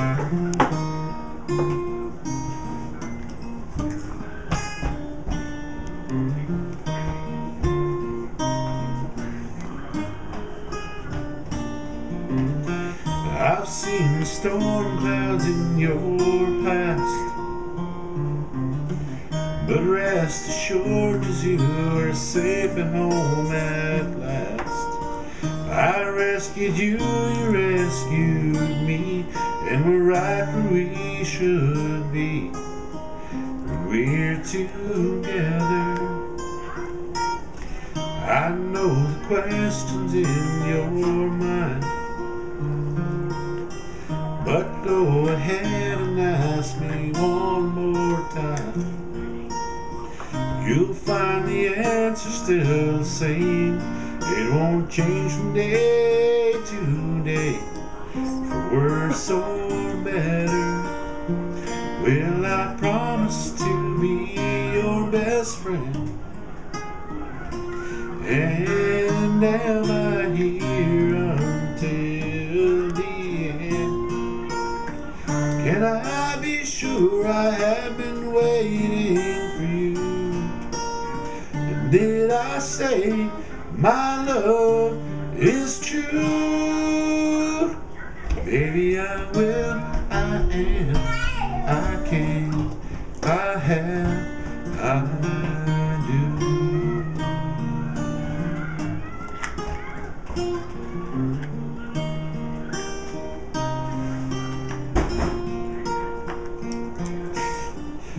I've seen storm clouds in your past. But rest assured, cause you are safe at home at last. I rescued you, you rescued me, and we're right where we should be. We're together. I know the questions in your mind. But go ahead and ask me one more time. You'll find the answer still the same. It won't change from day to day. Worse or better. Well, I promise to be your best friend. And am I here until the end? Can I be sure I have been waiting for you? And did I say my love is true? Baby, I will, I am, I can, I have, I do.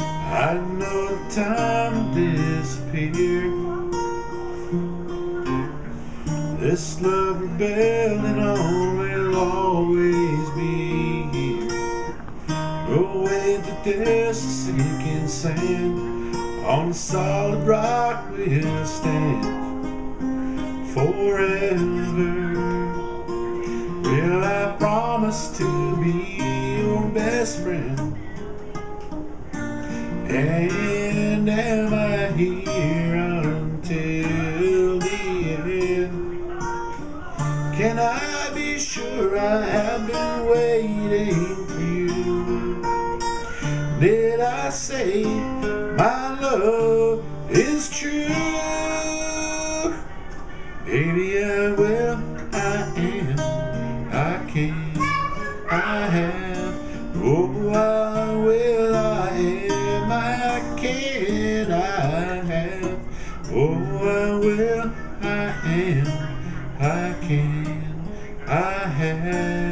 I know the time disappeared. This love rebelling on will always The sinking sand on the solid rock we'll stand forever. Will I promise to be your best friend. And am I here until the end? Can I be sure I have been waiting? Did I say my love is true? Baby, I will, I am, I can, I have, oh, I will, I am, I can, I have, oh, I will, I am, I can, I have,